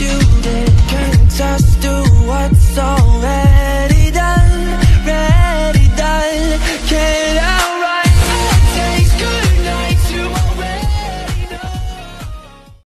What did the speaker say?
you